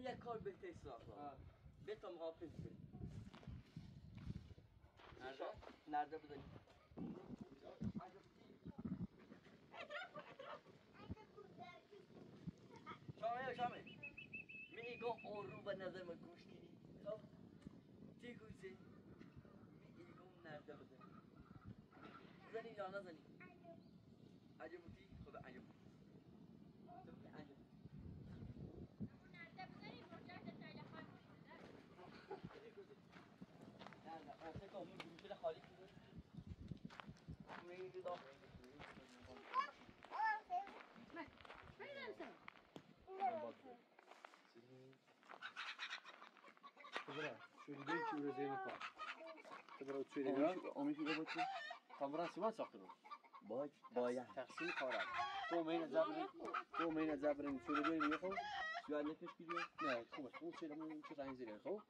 یک کار به تسلا بتا محافظ بی نرده نرده بزنی شامه شامه می ایگا آرو و نظر من گوش کنی خب چی گوشه می ایگا نرده بزنی زنی یا نزنی عجب تو بگی عجب نرده بزنی پروژکت تایله خواهی نه نه آسه که همون گوشه رو خالی کنی می ایگا داخل Değil ki ürezeğine kal. Dobra, şöyle ya. Onu şuraya bakayım. Kamera siman saktın. باید باید. تقسیم کارم تو مین زبرین تو مین زبرین شده بریم یه خب؟ سوال نکش بیدیم نه خوبه خوب شده من تو رنگ زیره خب؟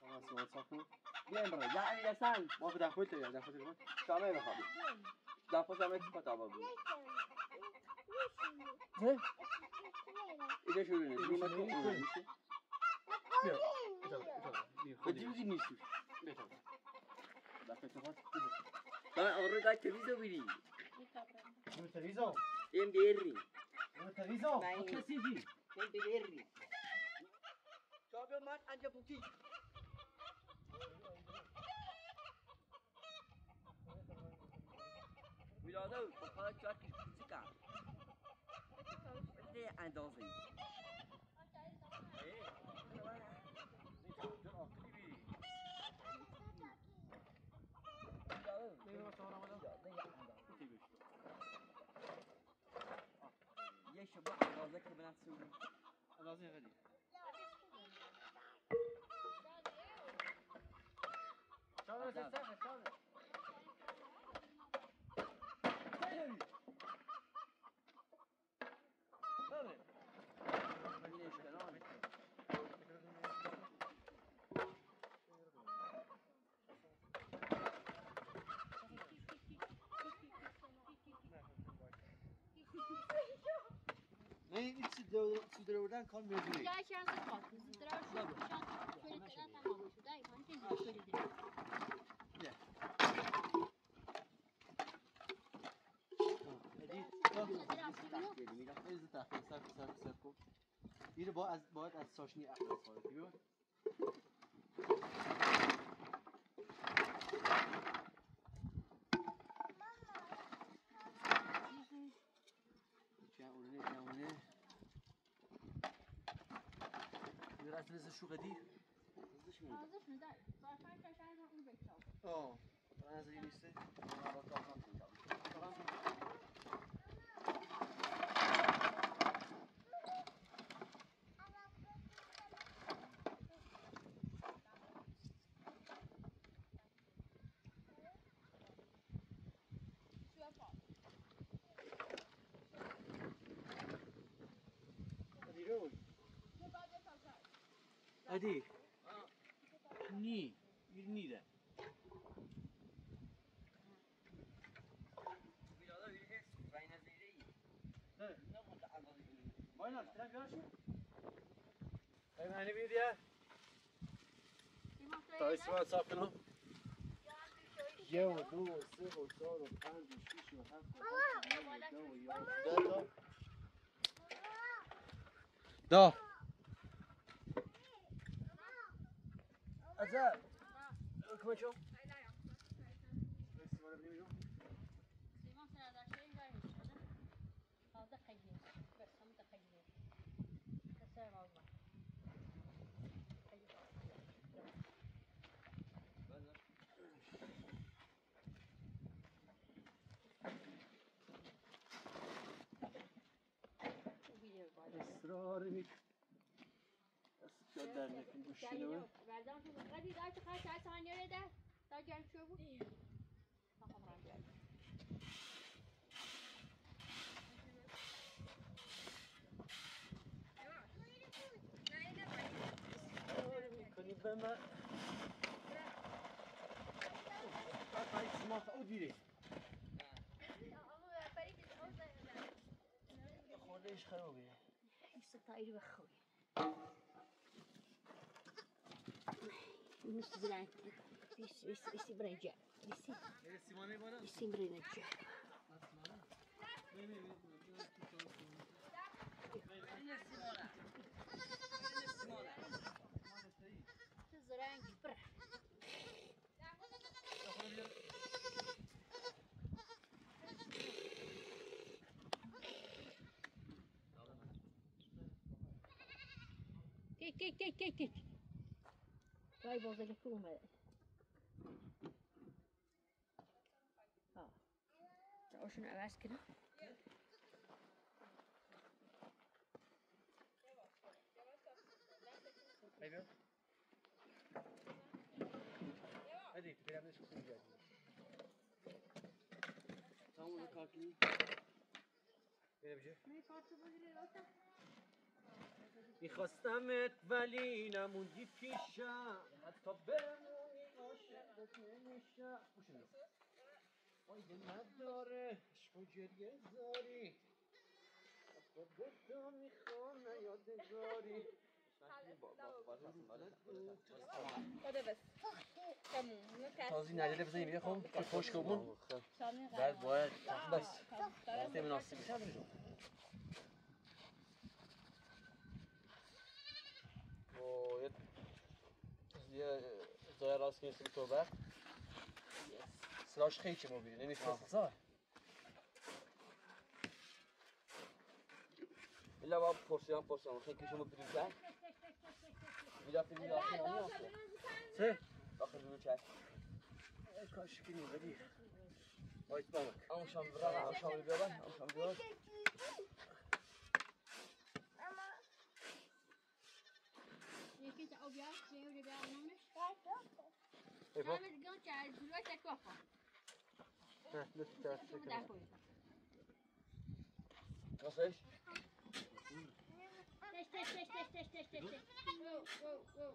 کامرا سیمان ساختم بیایم برای یعنی دستن ما به دفعه تیار دفعه تیار شامه بخواب دفعه شامه کی پتا بابو نه ایده شروع نه Cuidado, vou falar que eu acho que fica. Cadê a dose aí? شبه اندازه که بلند سوری Anladın hadi. شامه Şu şansı şöyle kadar tamam. Şurada ipan tezi şöyle direkt. Hadi. Zıdırar şunu. از تحقیق سر سر سر کن اینو با از باید از ساشنی اول استفاده کنی ببین. چه اونه چه اونه رفت نزد شو قدی؟ نزدش میده نزدش میده برای فرق شهر من اون بکتاب Hadi. Ni. Bir ni de. Baynas, sen gel şu. Ben hani bir diye. Tayyip var sapını. Yeo, du, se, o, çor, o, pan, du, şiş, o, hak, o, do, yo, do, do. Azza, Commercial. ısrar edip göndermek bu şunu. Nereden şu kadar daha çıkar kaç saniye eder. Daha gelmiş bu. Tamam ben geldim. کنید به من فقط شما او دیره خوردهش خرابه این ستا ایرو بخوی Müslümanlar. Biz biz biz İbranice. Biz biz İbranice. زران كبر كيك كيك كيك كيك طيب، rivals اللي كوما تعالوا شنو عسكري حلو هذيك كلام ليش كنت جاي تعالوا نكاكي يلا بجي. ما يفاتوا بجري میخواستمت ولی نموندی پیشم. حتی بمونی عاشقت نمیشم. فایده نداره عشق و گریه زاری. حتی بدا می‌خوام یادگاری. تازی نجله بزنیم یه خب که خشکمون Sami بعد باید. بس. مناسب. یه جای راست که تو بخ. سلاش خیلی مو بیری یعنی نمیفهم خب، سار بلا با پرسیان پرسیان خیلی شما بیری کن بیدا فیلی آخی نمی آسو چه؟ آخر دو چه؟ کاش کنی بدی بایت بامک آمشان برای آمشان بیابن آمشان بیابن objaśnił, żeby ja mamy. Mamy zgąć, ale zróbmy tak kopa. Tak, dziękuję. Co chcesz? Cześć, cześć, cześć, cześć, cześć, cześć, cześć, cześć. Wow, wow, wow.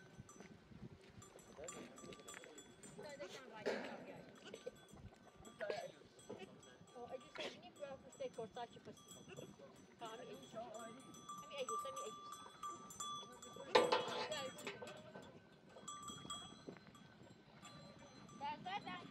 چرتا چی پس کامی ایش همی ایوس همی ایوس در در در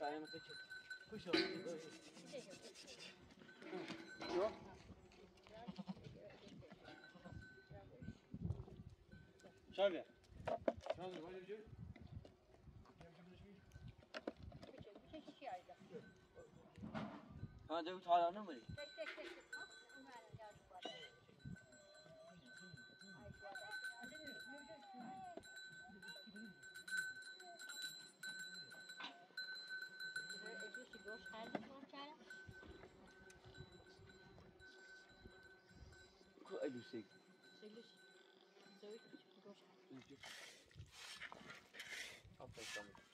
Dayanık da çek. Kuş oldu. Yok. Şöyle. Şöyle böyle bir şey. Ha, devam et hala ne mi? Tek tek tek. あったあった。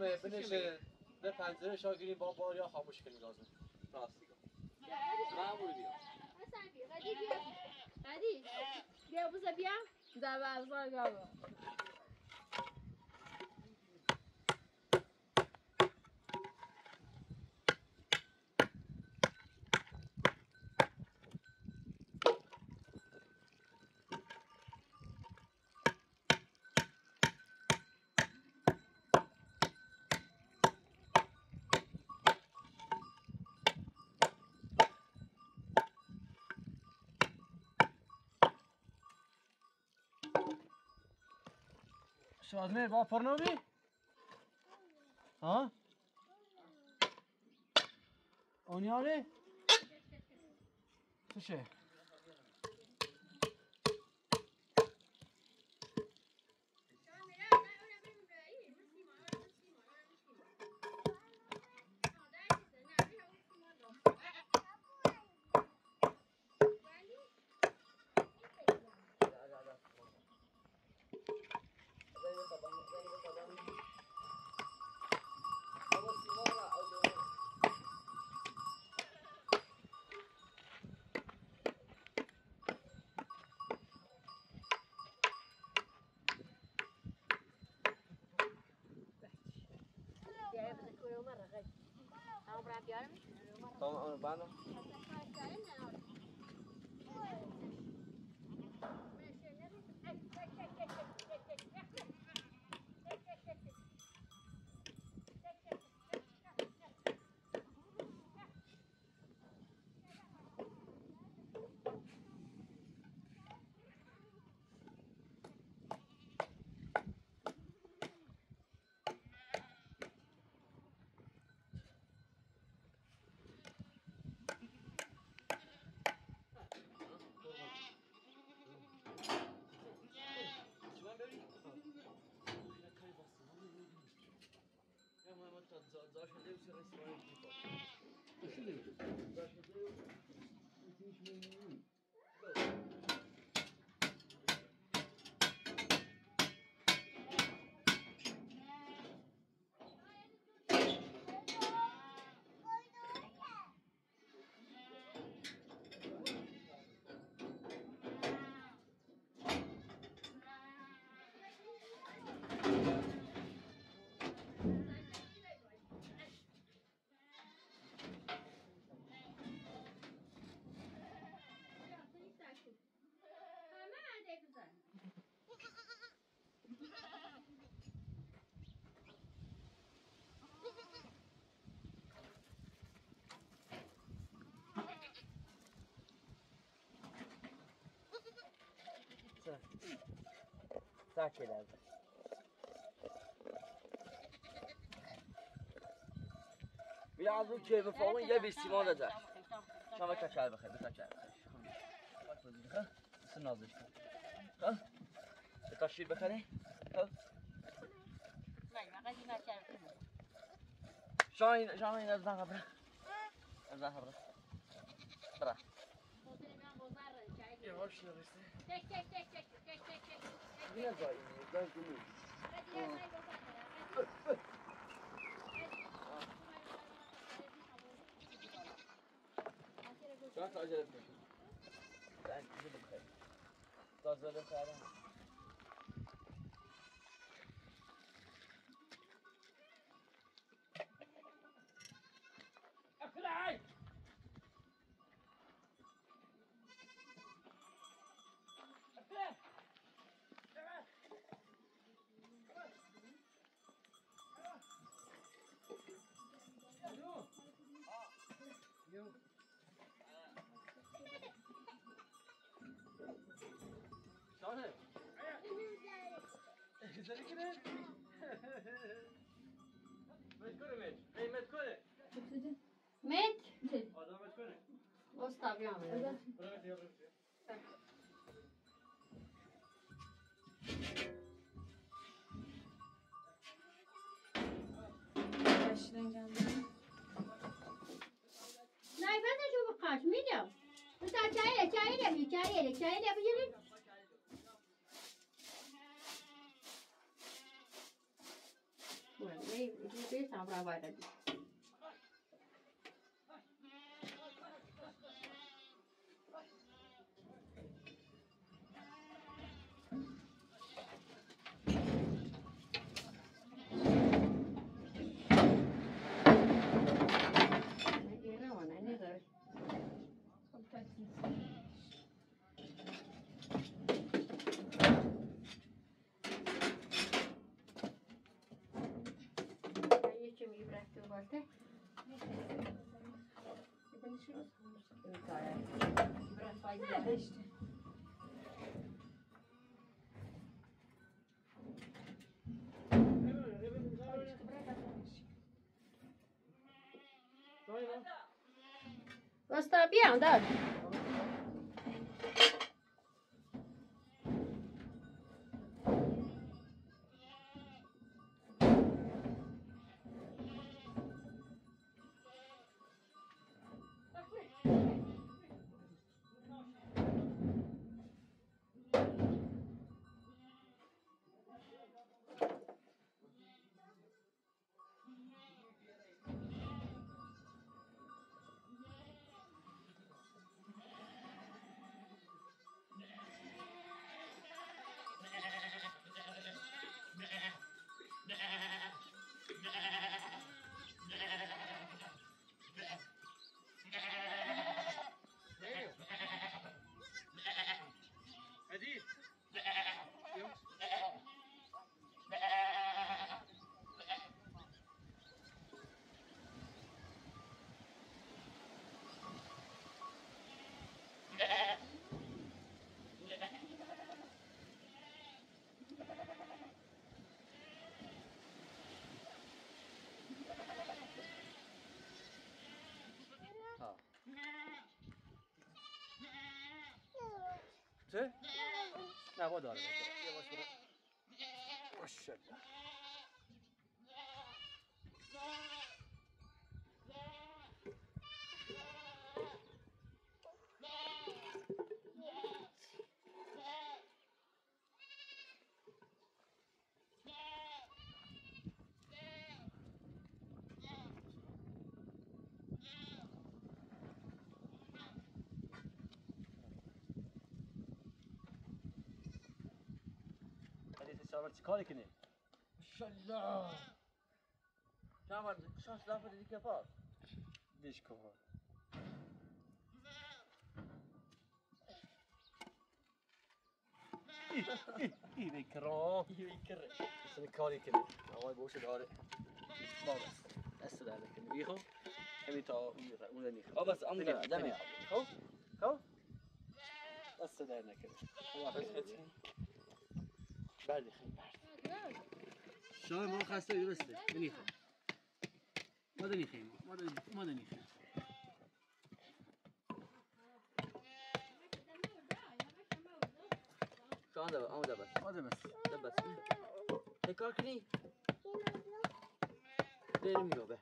مدیرم بنشه به پنجره شاگیری با بار یا خاموش کنی لازم. راستی معمول بیا. Hadi. Bia buza bia. Dava zor gaba. شازمه با پرنامی ها؟ اونیالی چشه؟ Bia 到刚二十呢不是那个事情。از اون که بفهمون یه بیستیمان داده شما کچل بخیر بتا کچل بخیر سن نازش کن ها بتا شیر بخری ها شاین شاین از نه خبره از نه خبره برا یواش نرسته Tek tek tek tek tek tek tek. Dia vai, dá comigo. Kalk acele etme. Ben kızım kaydım. Gazları kaydım. abbiamo. Bravi, Karşıdan geldi. Nayfa da çabuk kaçmayacağım. Mesela çayla, çayla bir, çayla, çayla bir. Bueno, ve, ve, ve, sabrá, va a ir on. I never compressed Anneciğim iyi bıraktı bu arada. Ben şunu Biraz fazla işte. Hemen, hemen, hemen. Sonra. Göster bir anda. چه؟ نه. با داره یواش برو ماشاءالله. چیکار کنیم انشالله نمر شانس لفت دیگه پاس دیش کن این ایکرا این ایکره سن کاری کنیم آقای بوش داره بابس دست داره کنیم بیخو همین تا اون نیخ بابس امون دمی خب خب دست داره نکنیم بله خیلی شاه ما خسته درسته. بنیخم. ما دنیخیم ما دنیخیم دنیخیم شان دبه عمو دبه ما دمست دبه تکار کنی؟ بریم میگو به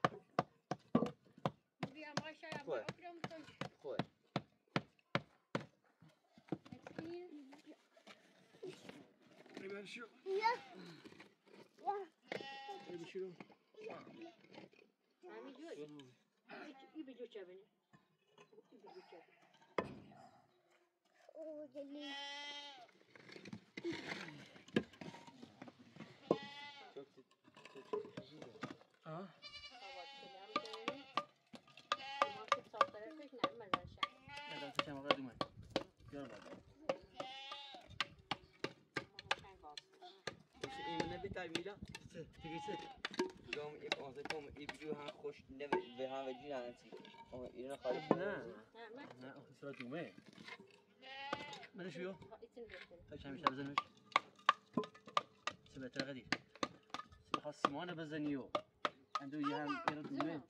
بیا ما شاید خوبه. اکرم کن خوبه ببر شو ببر شو همینجوری این بجو چه بینی این بجو چه آه ندم تو چما قدومه بیار بالا این نبی تایمیلا چه دیگه چه دوم ای پانزه کم ای بیجو هم خوش نبی به هم وجی نانسی اما إلى قريب نعم نعم أخت سرات ماذا شويو؟ هاش عمش عبزان مش يرد يومين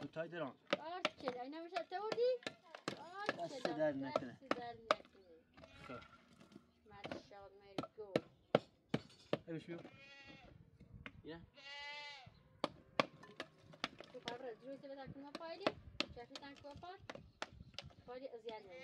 كنت دران أرسل أنا مش هتولي أرسل أرسل أرسل مع الشغل ما يلقوه أيوة شويو يا Ты попробуй, друзья, так на палец. Kafetan kopā. Pode zjaļo.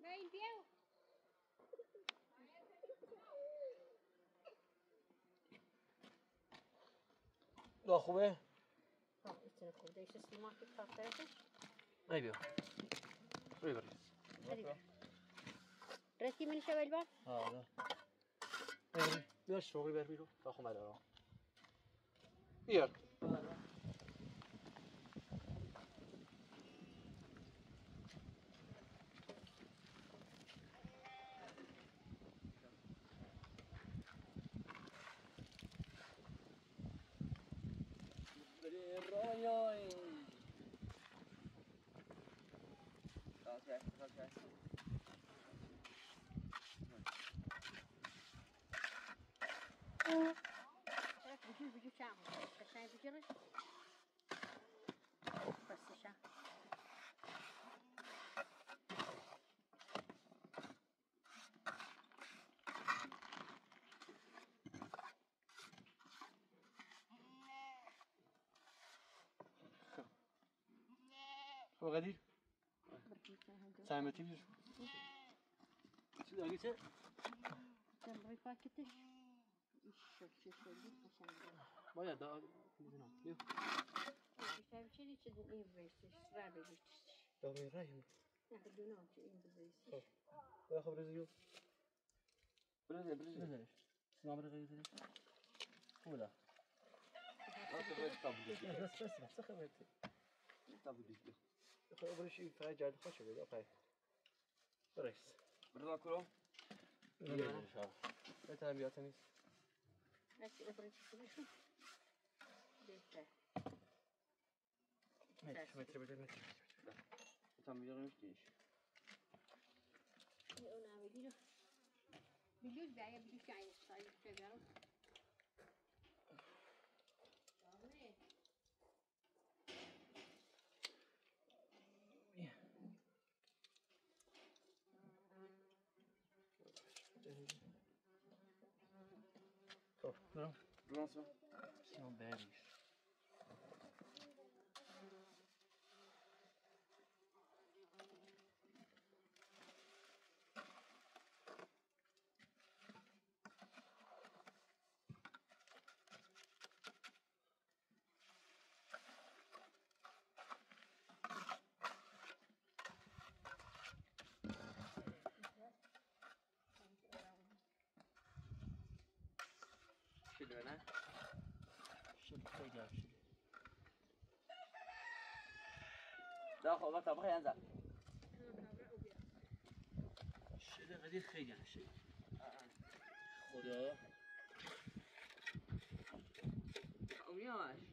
Nee, bjauw. لا خوبه؟ Oh, is het goed? Deze smaak ik ga verder. ای بیا بیا بریز رسي من شوال با ها ده بیا بیا شغلی بر بیرو تا خونه دارم بیا بجو وغدير سامتي بيش شنو قلت تمري فاكتش ما يا. دا بزنا يو بيشامشيني تدن إيه بريسش رابي بيشتش دامي رايم بدونهم في إيه بريسش ولا خبر زيو بلزل بلزل شنو عمري غير زيو ولا بس بس بس خبرتي طب دي خب برش این فقط جرد خوش شده آقای برش برزه کرو بهتر بیا تمیز لكن ابرد شو شو بيش متر متر بده متر tam biliyormuş ki iş. انا بديله بيجوز بعيا بيجوز يعني الصاير شغال خب No. Nossa. Que são 10. داخلا دوباره این زاق شد. دوباره اوکی شده خیلی خیل نشه. خدا. خب، اومیاش.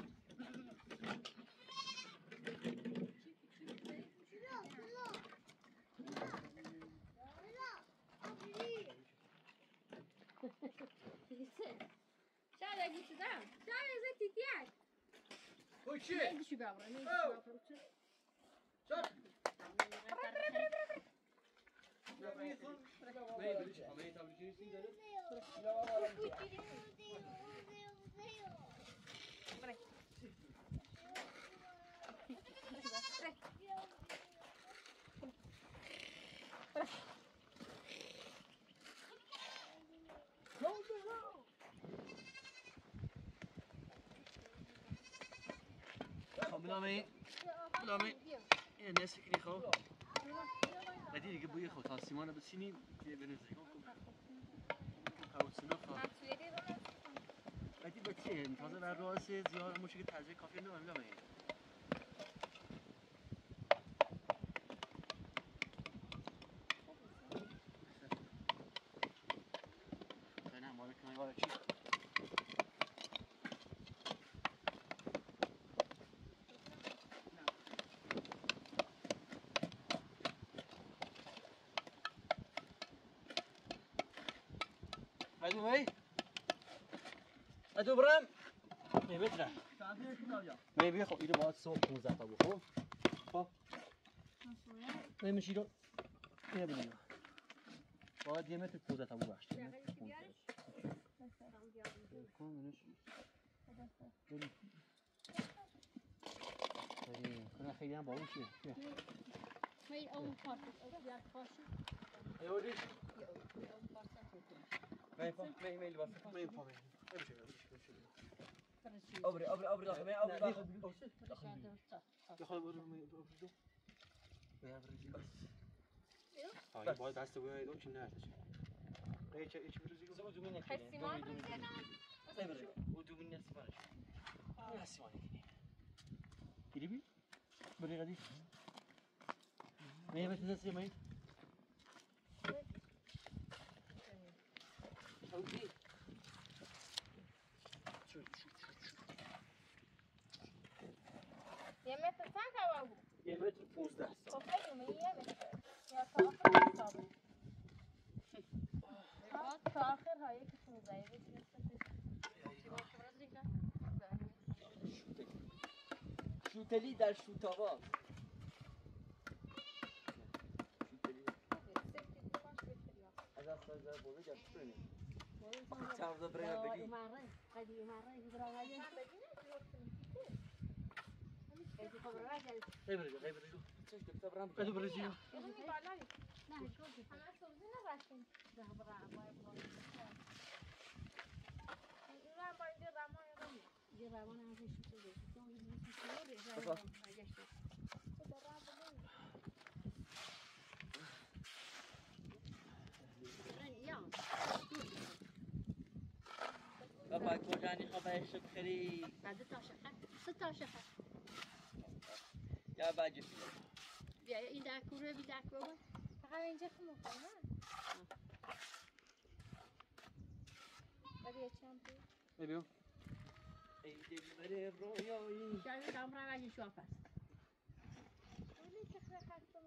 Включи! Не до себя, бро, не до себя, короче. Стоп! Bırak. بلامه یه نصف کنی خب. بدی دیگه بوی خود. سیمان بسینیم یه بنز نگاه کن حواسنا خب بدی با چیه تازه بر راست زیاد موشه که تازه کافی نمیم بلامه نه مال کنی وارد چی Hadi bey. Hadi برم. Mehmet ne? می بیا خب اینو باید صبح 15 تا بخور خب؟ نمیشه رو اینو ببینیم باید یه متر 15 تا بخور کنه خیلی هم باوشیه بیا. Mijn oom past het ook. Ja, het past het. یهودی Ja, mijn oom past het ook. می پا می می لباس می پا می نمیشه Precies. Over, over, over dag. Mee, over dag. Dat is wel de stad. Я خود برو می برو برو می برو آه این باید دست بوی دو چی نه نه چه ایش میروزی گفت دو مینه Hij is Simon. او دو مینه سپارش نه سیمانی گیری بی بری قدی می بس دستی می Je met de tank houden. یه متر 15 Of weet je, maar je met Ja, ta achter ta. Ta achter ha je kisim zay. شوتلی در شوتاوا شوتلی بابا بابا کجانی خواب شد خیلی بعد تا شخص ست تا یا بعد این دکور بی دکور بابا فقط اینجا خیلی مخواه بابا یه دل بره رویایی. Jadi kamera lagi suapa. ولی که خط تو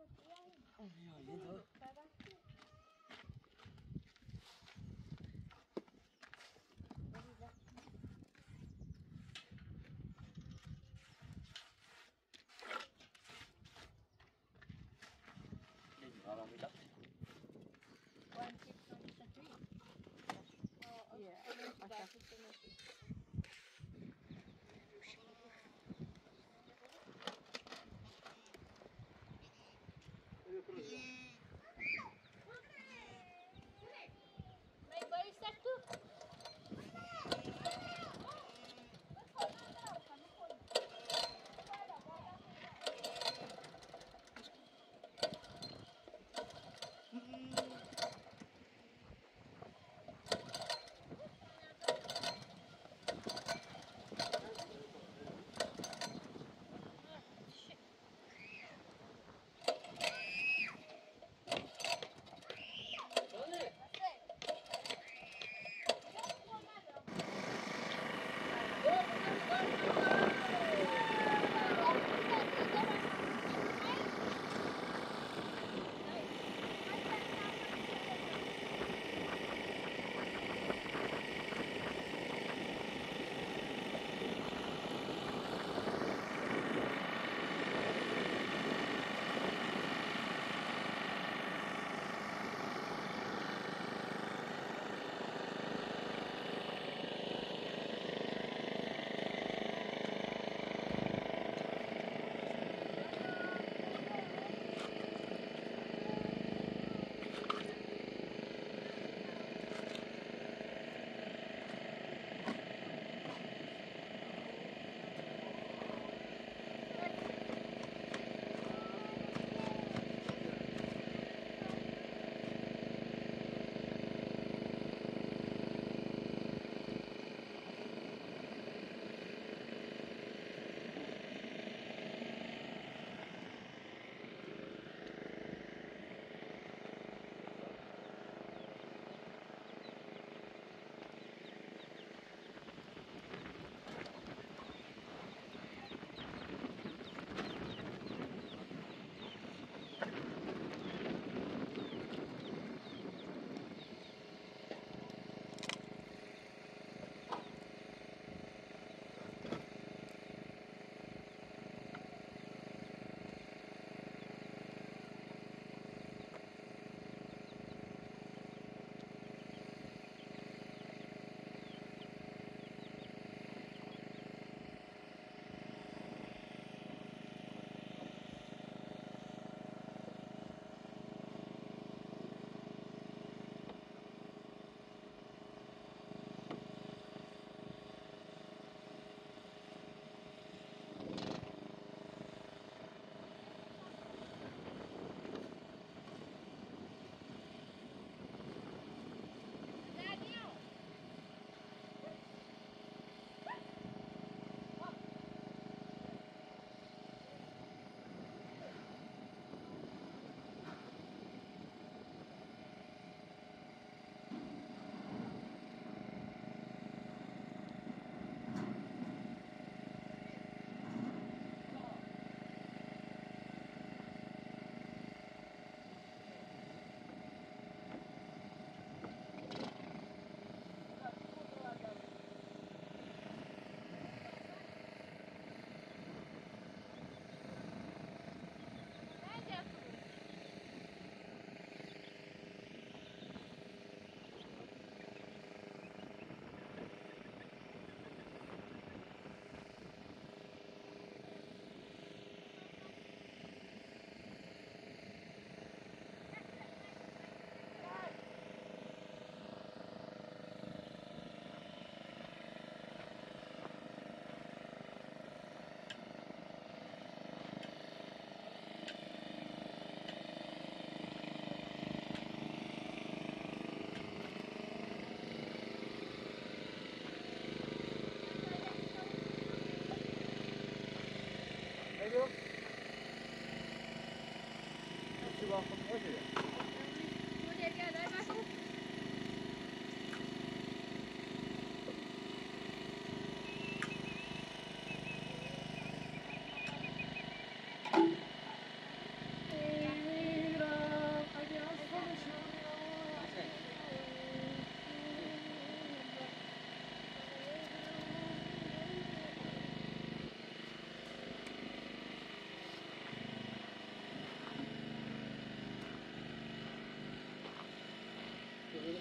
off from earlier.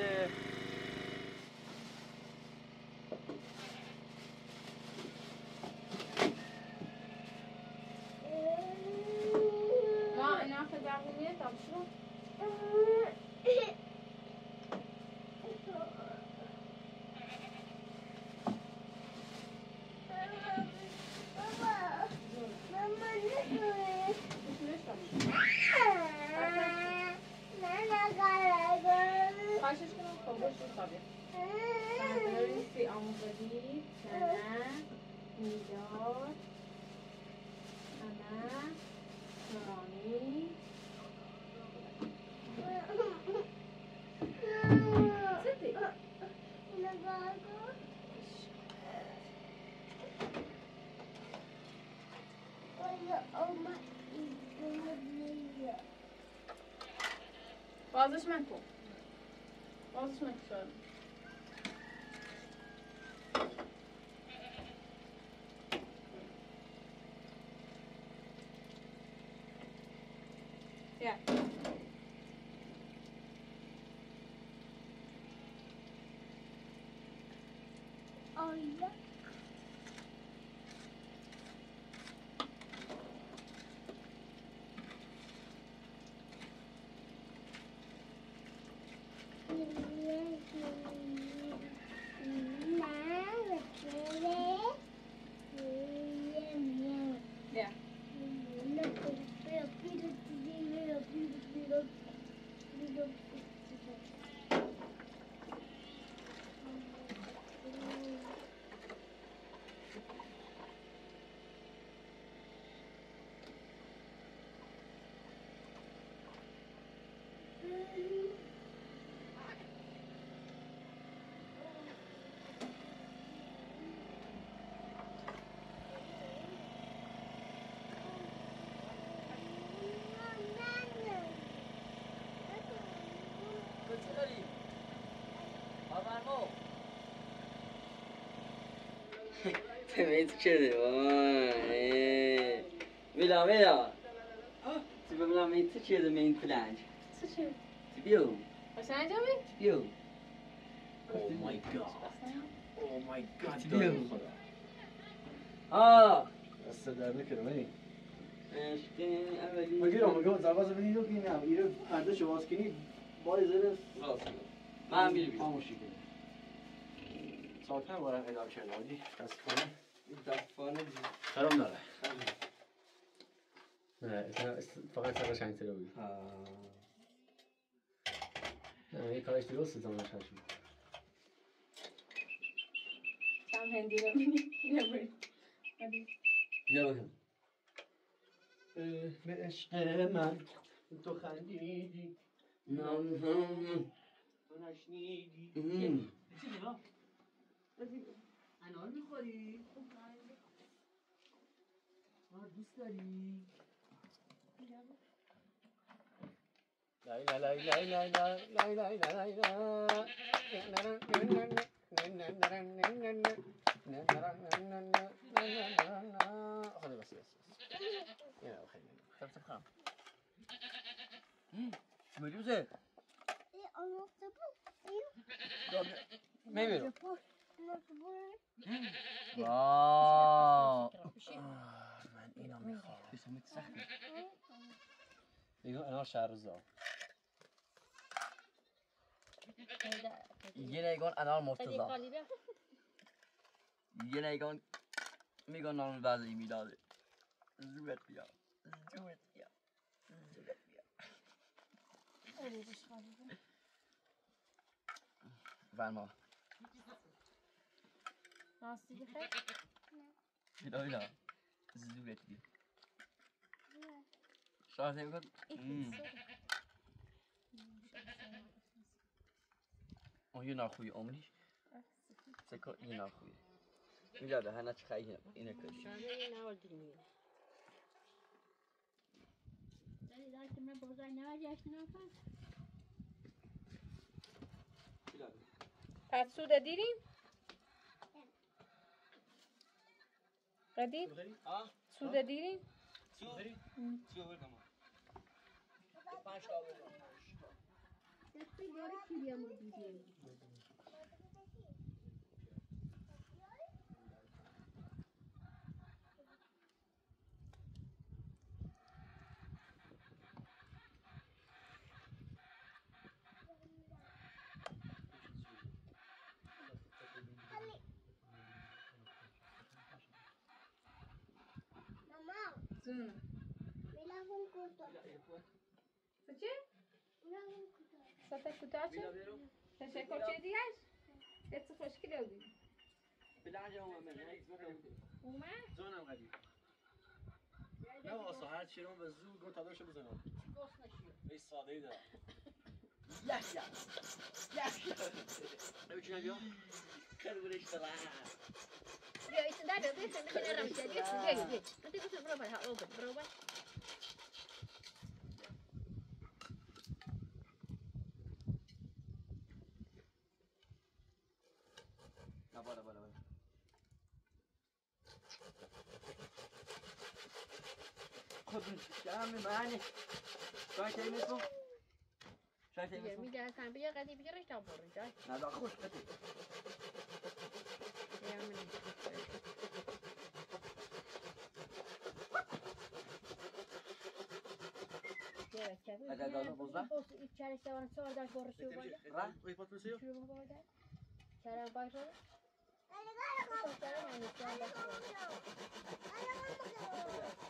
যে Well, this mental. Well, this makes sense. Yeah. Oh, yeah. Yeah. Metiçeri vay. Milame ya. Ti pe milame ti çe de mein planj. Ti çe. Ti bio. Başan jami? Ti bio. Oh my god. Oh my god. Ti bio. Ah. Asta dar nikerim ey. مگه رو مگه زواز بدید و که نه ایره ارده شواز کنید باری زیر من میرم خاموشی کنید ساتر ورق ادا کردی دستخانه دستخانه خرم داره. نه فقط سر قشنگ تره بود. نه یه کارش درسته زمان شد شد. سم هندی رو نبود نبود به عشق من تو خندیدی. نام هم. نشنیدی انار می‌خوری؟ آه دوست داری؟ لای لای لای لای لای لای لای لای لای خدا بس بس یه نه خیلی خب خب خب چی می‌ریزه؟ می‌بینم آه من اینو می‌خوام بسم سخت بگو انار شهرزا یه نگان انار مرتضا یه نگان میگن نان وزی می‌داده زورت بیا زورت بیا زورت بیا ورما Nasıl gidecek? Bir oyna. Sizi bekliyor. Şarj yapın. Hmm. Och je nachuje om niet. Ze kan je nachuje. Ja, daar gaan ze krijgen in de keuken. Ja, nee, nou wat doen we. Dat is dat je met bozijn naar je hebt genomen. Ja. Gaat zo dat hierin? Ready? سود دیدی؟ پنج تا अजून সচে সাথে কুতা আছে সে করছে দিয়াস এত মুশকিল হবে بلعجة هو من هيك وما زونا غادي لا صحات شيرون بس زوج قلت هذا شو بزنهم ايش صادي Yaşa. Yaşa. Üçüne diyor. Kırgırış falan. Yo, isso dá meu bem, você não quer ramar, deu isso, deu isso. Não tem que ser broma, ha, opa, broma. Na bora, bora, bora. Kodun, canım yani. Kaç ayımız bu? Diğer mi gelsen bir yere bir yere işte boracak. Ne daha hoş kötü. Yemin Ada dalı bozda. İçeri seven sordan boruşu var. Ha? Oy patlısı yok. Şunu bu orada. Kerem başladı. Kerem aynı şu anda. Kerem başladı.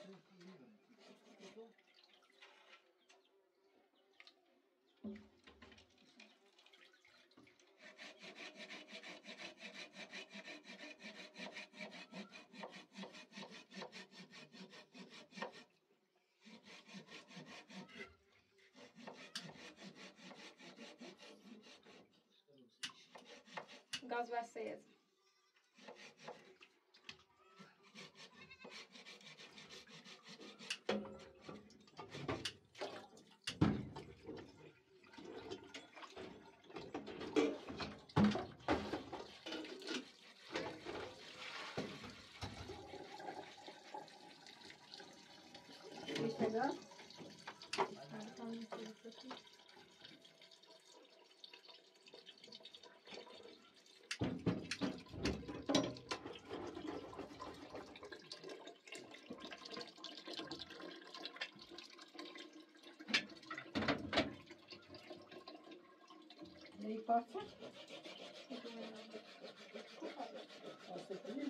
caso vocês Deixa eu pegar. Ah, aqui. Tá, tá, tá, Helikopter. Hasta aquí.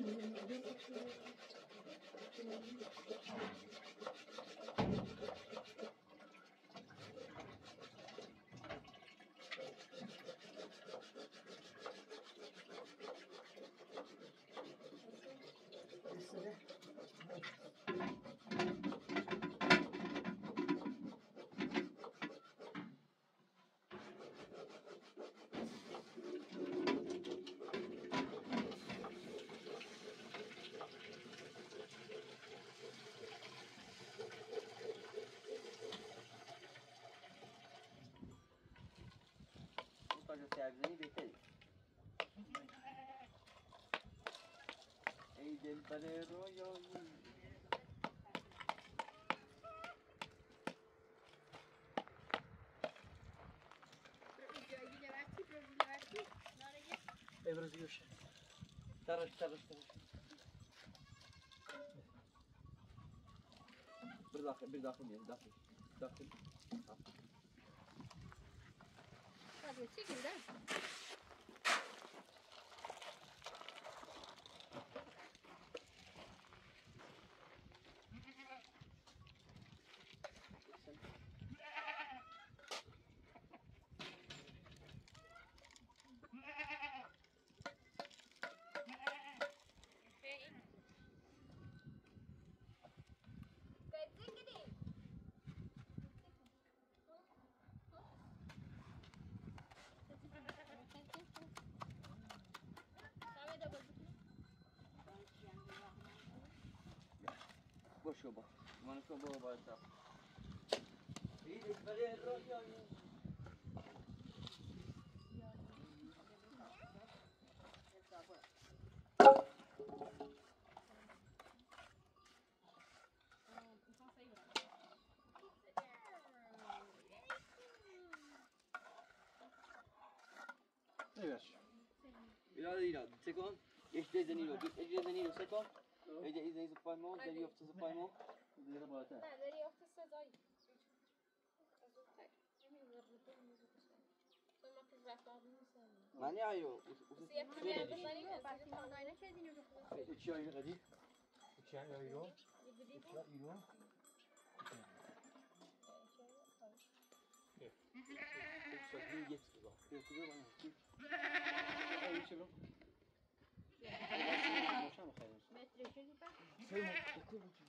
sergilerini bekleriz. Ey del barero yo E rozjusze. Teraz, teraz, teraz. Bir dakika, bir dakika, bir dakika. Bir dakika. 이거 튀긴데? Boş yoba. Manışma bu yoba etraf. İyi de kariyer roh ya. Ne ver? Biraz değil abi. Sekon. De denilo. Geç Ella is deze paar maal, jij hoeft ze paar maal. Die hebben we daar. Nee, die hoeft ze daar. ماني ايو وش يعني غادي وش يعني ايو ايو كيف chambre, Fabrice. Mettre le jeu ou pas C'est bon, c'est tu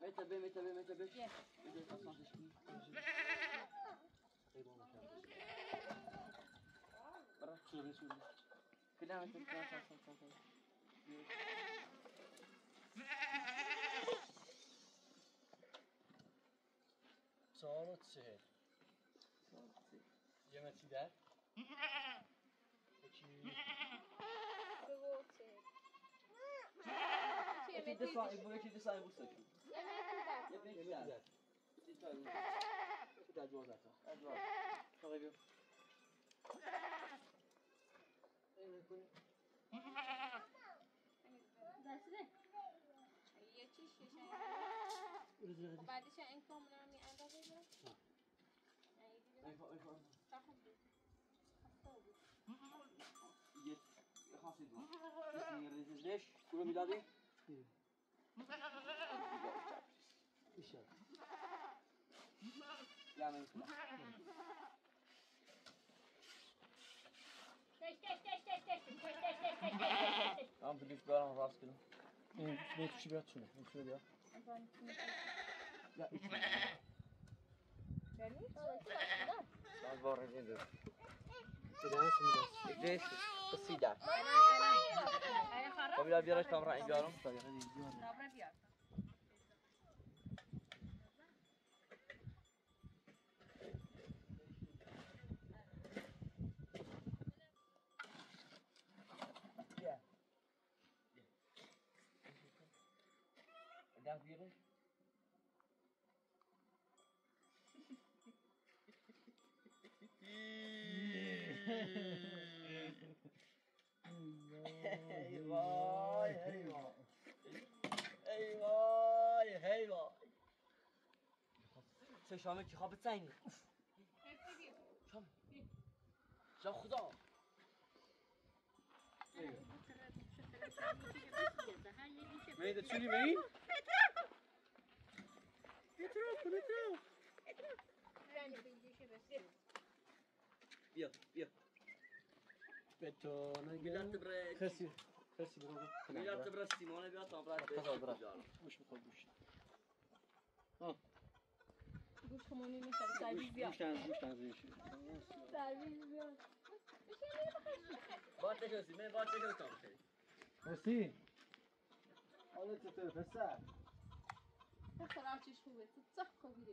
Mets ta mets ta mets ta Mets ta. C'est bon. Voilà, یکی دو ساعت بود یکی دو ساعت بود سه یه بیشتر یه بیشتر دو تا تا بیا این کنی دسته یه چیش شش بعدش این کاملا می اندازه بده یه خاصی دو. یه رزش کلو می‌دادی؟ Dışarı. Yanına gitme. Geç geç geç geç geç geç geç geç geç geç geç. Tamam bir büyük bir aram rastgele. Evet, bir kişi bir at şunu. Bir şöyle ya. Ya üç. Vermiyor musun? Az var ne diyor? Bir daha şimdi. Bir daha. Bir daha. بعد بار نمیده بدنش میدست جيس قصيدة انا خرب طب ای وای ای وای ای وای ای وای چه شامه کی خواب تسینی شام شام خدا. میده چوری می بیا بیا. بتونه میلاد تبره خسی خسی برو میلاد تبره سیمانه بیا تا برات خدا برا. بجارم گوش می‌خواد گوش گوش خمونی میشه سرویس بیا گوش تنز گوش تنز سرویس بیا بات چه من بات چه کام کنی خسی حالت چطور پسر پسر آرچش خوبه تو چخ خوبیده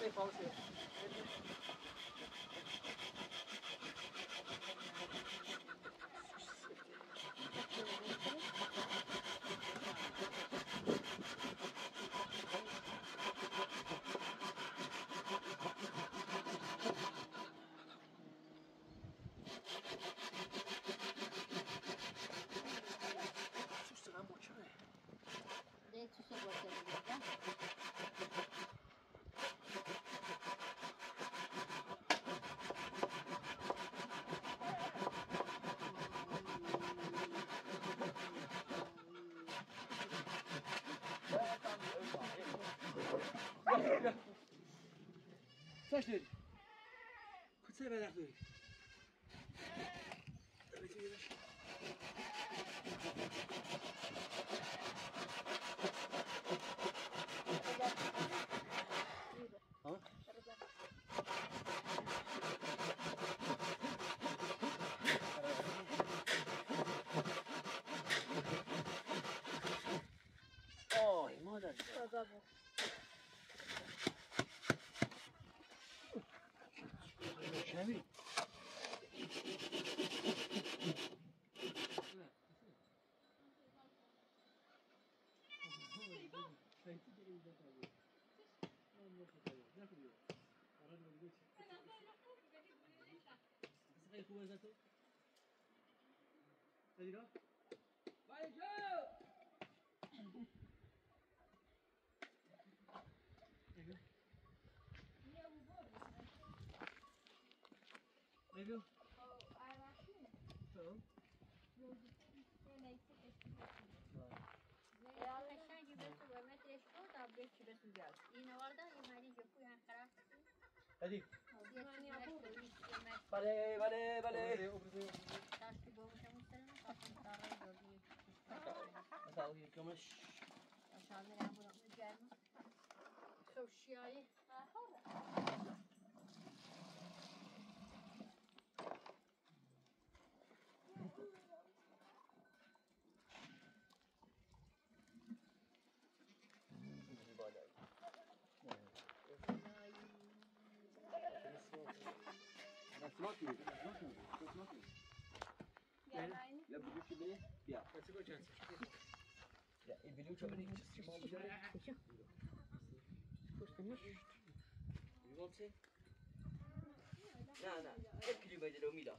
被包起来 Versteht. Kurz selber nachdenken. Damit sie wieder el cubo de Sato. ¿Se tiró? ¡Vale, yo! Ne yapıyor? Tamam. Yaklaşan gibi su, Mehmet Reşko da bir kilo su geldi. Yine orada yemeğini yapıyor, yani karar. Hadi. Bale, bale, bale. Taşlı boğuşamın senin kapın tarayı gördüğü. Masal yıkamış. Aşağı nereye bırakmayacağım. Kavşiyayı. Ahora. That's not me. That's not me. That's not me. La blue chimney? Yeah. That's a good chance. Yeah, a blue chimney is just small. Push the mush. You want to? No, no. Hep külü bedeli o milat.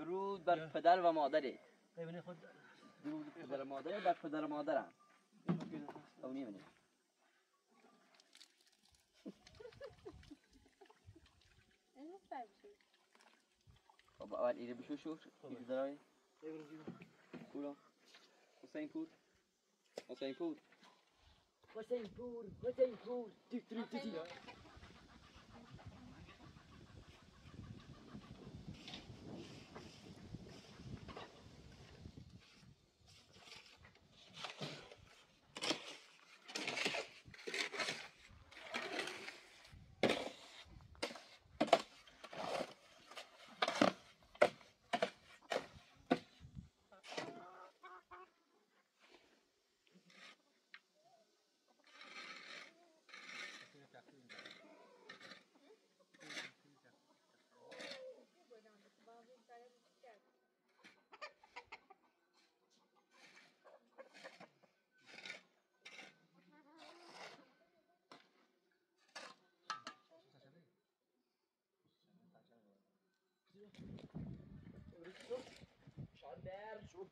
درود بر پدر و مادرت. درود پدر و مادرت بر پدر و مادرم. او بشید خب اول ایره بشو شو. ایره درای پورا حسین پور. حسین پور. حسین پور حسین پور. تیک تیک تیک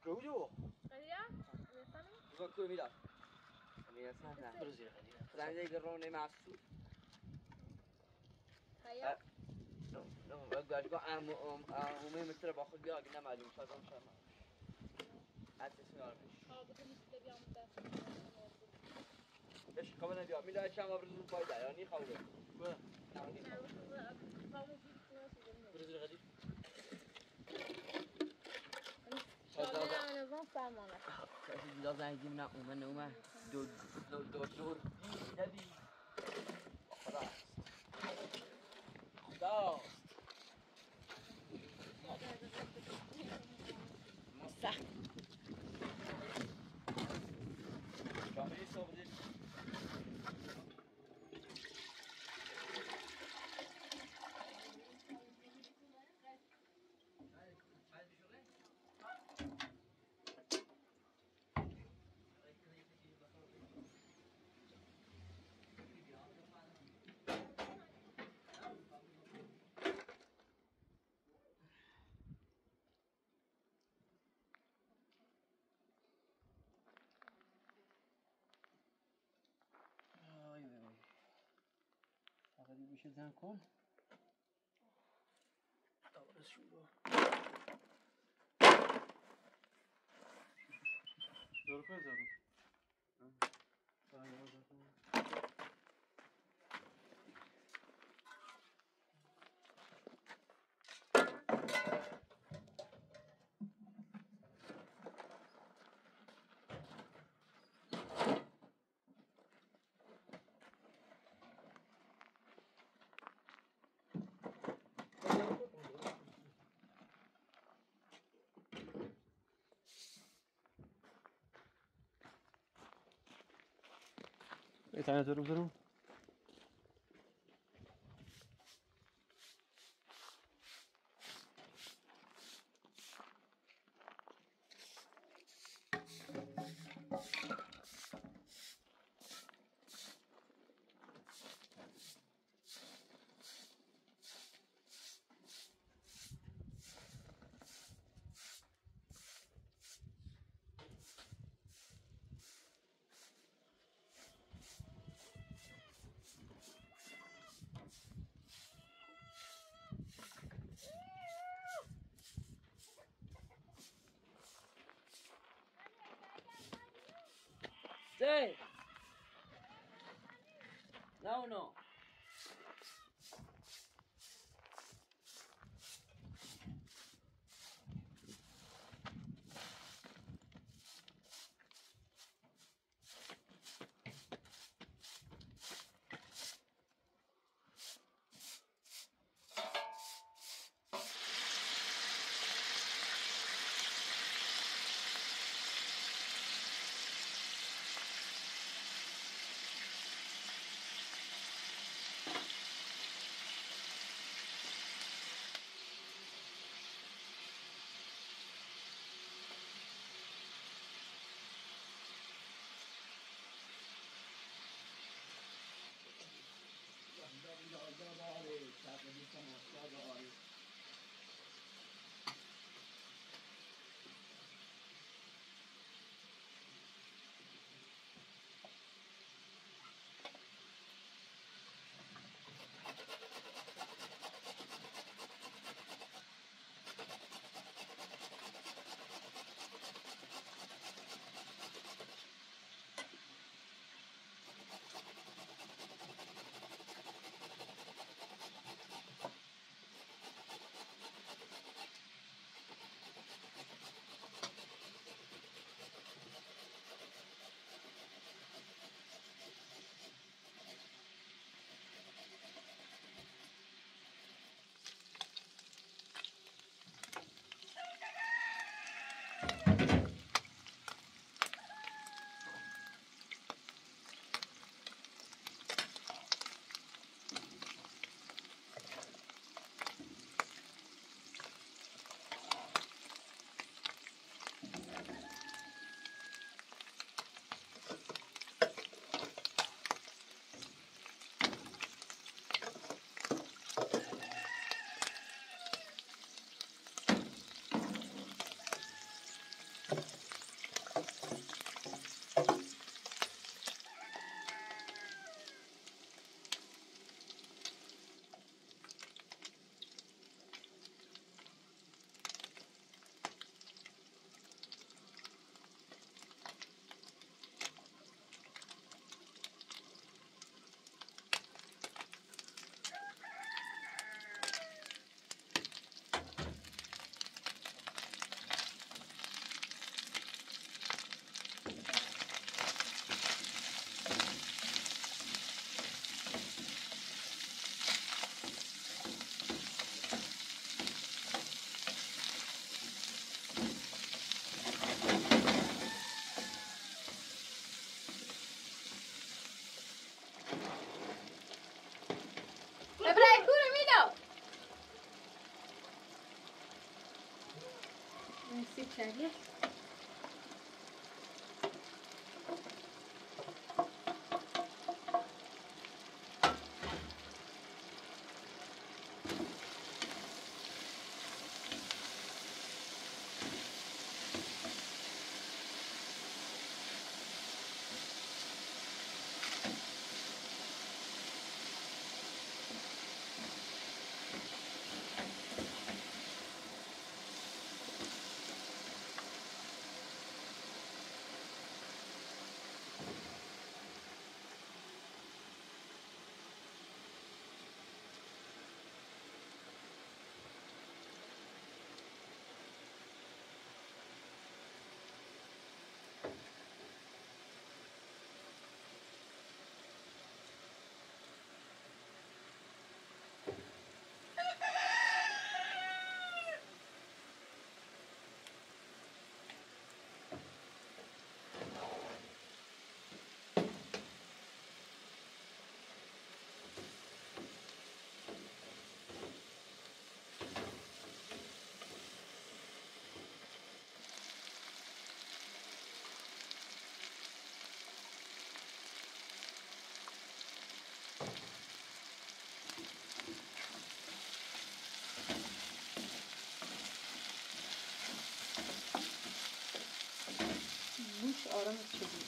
كلوجو قليا فكوا ميلا قليا سهلا برزيل قليا سهلا يقروني مع السوق هيا لو لو اقعد ام ام متر باخذ بيها قلنا ما ان شاء الله ان شاء الله عاد تسمع إيش قبلنا بيها ميلا إيش ما برزيل بايدا يعني خوله برزيل غادي آنوان فرمانه. کسی دیگه زنگ زیم نه اومه نه اومه. دو دو دو دور ندی mi się zankon. Dobre szło. Zor koyacağım. Daha yavaş. Está tá tua número 1. Stay. No, no. 感觉 aramı çözüyor.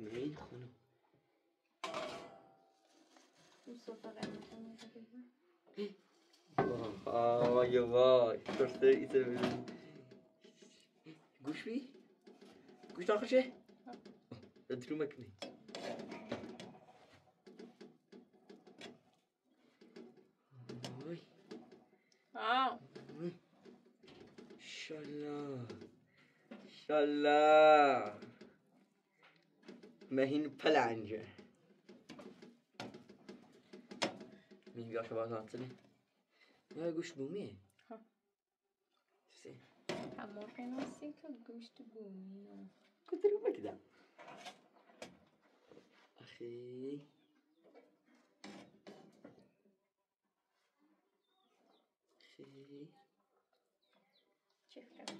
نعيد خنا والسلطة قاعدة نحن خفيفة واي واي. شفت يتبين قوش بيه قوش تاخر شيء؟ ادرو مكني آه. إن شاء الله. إن شاء الله. آه وای. شالله شالله مهین پلنجه می بیا شو باز آتنی نه گوش بومیه ها. سی همه ناسی که گوشت بومی کدرو بکدم اخی اخی چه از زفرون بری خیلی آه. خوبش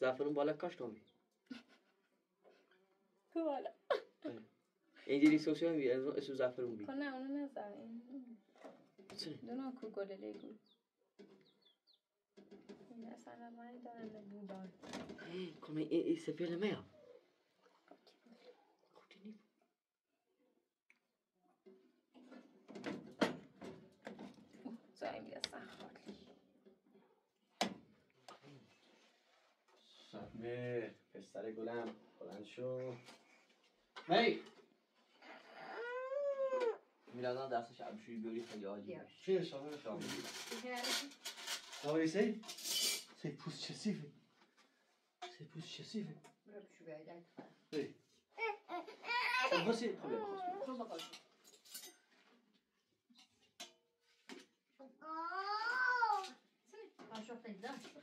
زعفرون بالا کاش تومی تو حالا اینجوری سوسی هم بیاد اسم زعفرون بی خب نه اونو نزن. این چه؟ دونا کو گله لگو. این اصلا من دارن بودان Come e, e se رحمه پسر گلم. بلند شو. می میلادان درس شبشویی بیاری خیلی عالی شامه شامل شامل نویسی سی پوست چسیفه سی پوست چسیفه برو بشو بیایدن بری بسی خوبه بخواست بخواست Acho que tem dança.